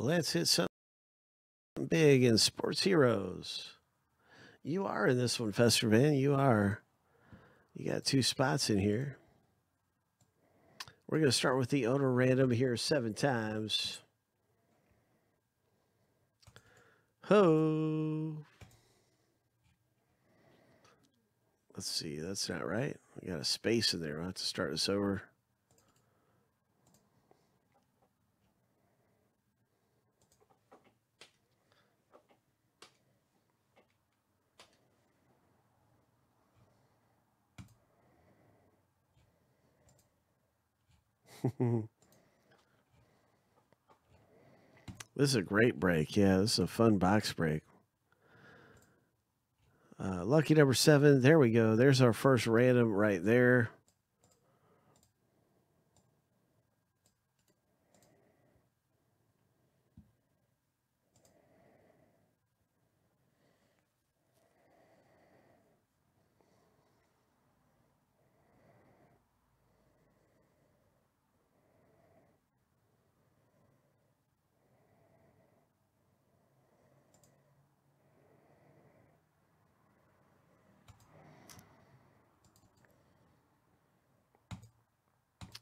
Let's hit something big in Sports Heroes. You are in this one, Fester Van. You are. You got two spots in here. We're going to start with the owner random here seven times. Ho. Let's see. That's not right. We got a space in there. I'll have to start this over. This is a great break. Yeah, this is a fun box break. Uh, lucky number seven. There we go. There's our first random right there.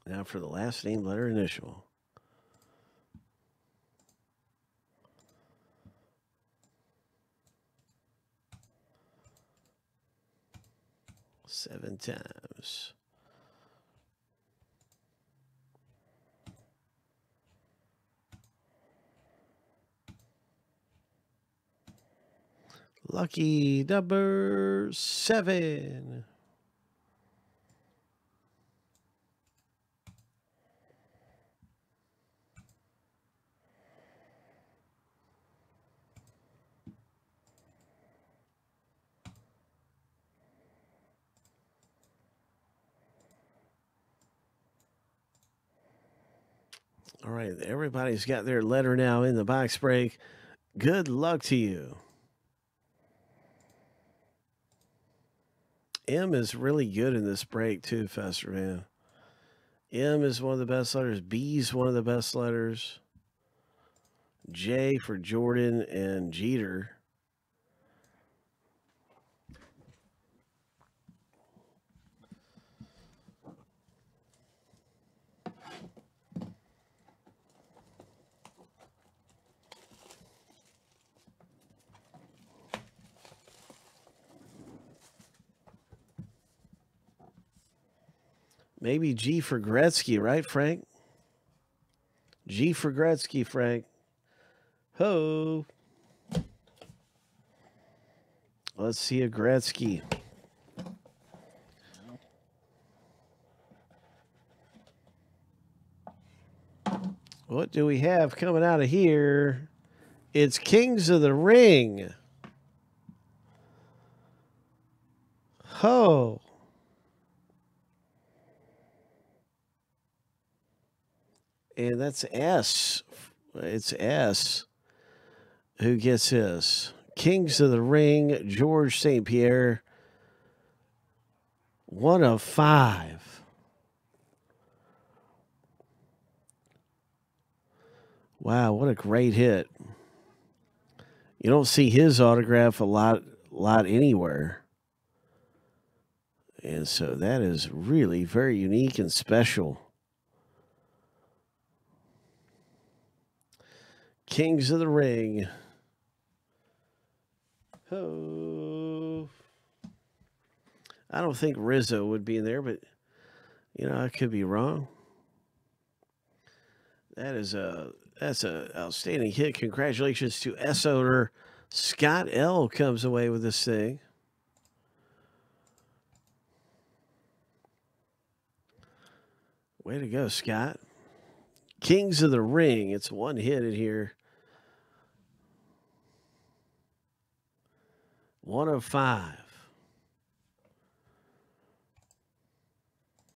Now for the last name, letter, initial. Seven times. Lucky number seven. All right, everybody's got their letter now in the box break. Good luck to you. M is really good in this break too, Fester man. M is one of the best letters. B is one of the best letters. J for Jordan and Jeter. Maybe G for Gretzky, right, Frank? G for Gretzky, Frank. Ho. Let's see a Gretzky. What do we have coming out of here? It's Kings of the Ring. Ho. And that's S. It's S who gets this. Kings of the Ring, George St. Pierre. One of five. Wow, what a great hit. You don't see his autograph a lot lot anywhere. And so that is really very unique and special. Kings of the Ring. Oh. I don't think Rizzo would be in there, but you know, I could be wrong. That is a that's a outstanding hit. Congratulations to S owner Scott L comes away with this thing. Way to go, Scott. Kings of the Ring. It's one hit in here. One of five.